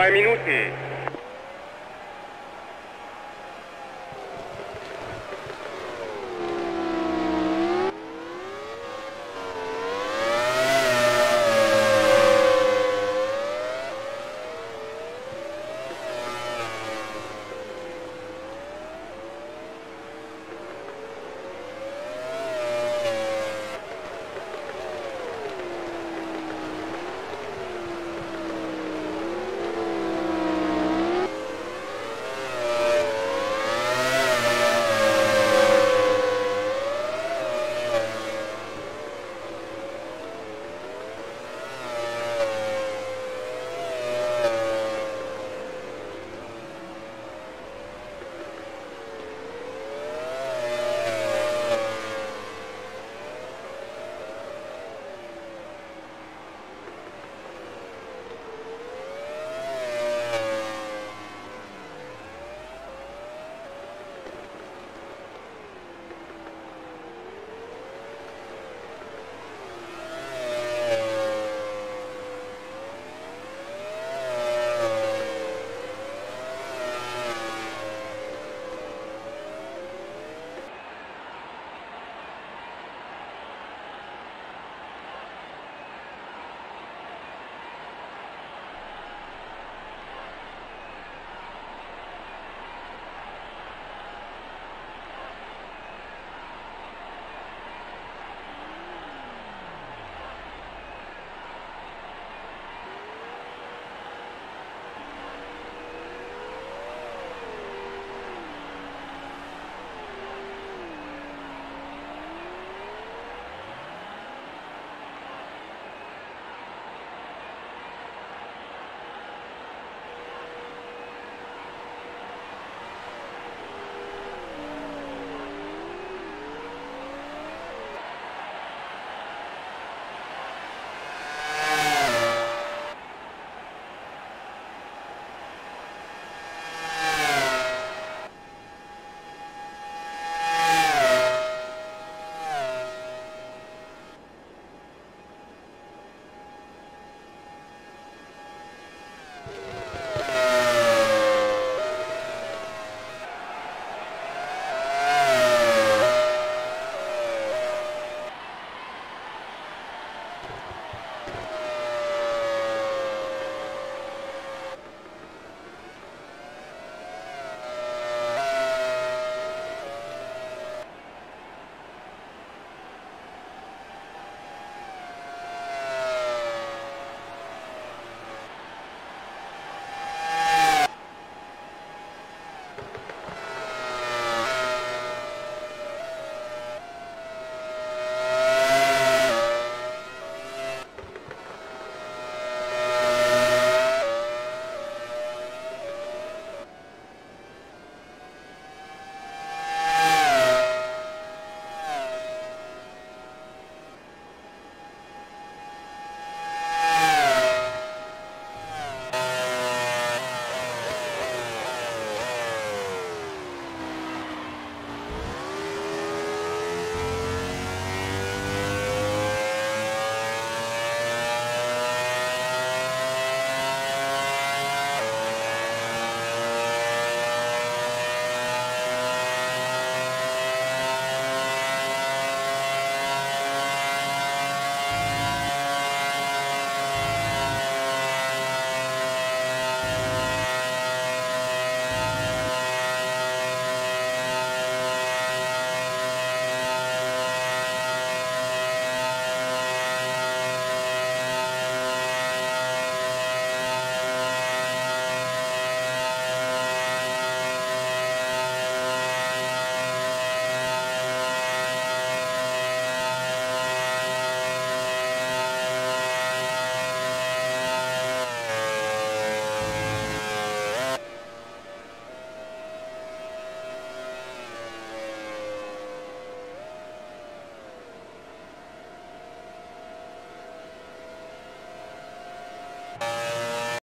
Zwei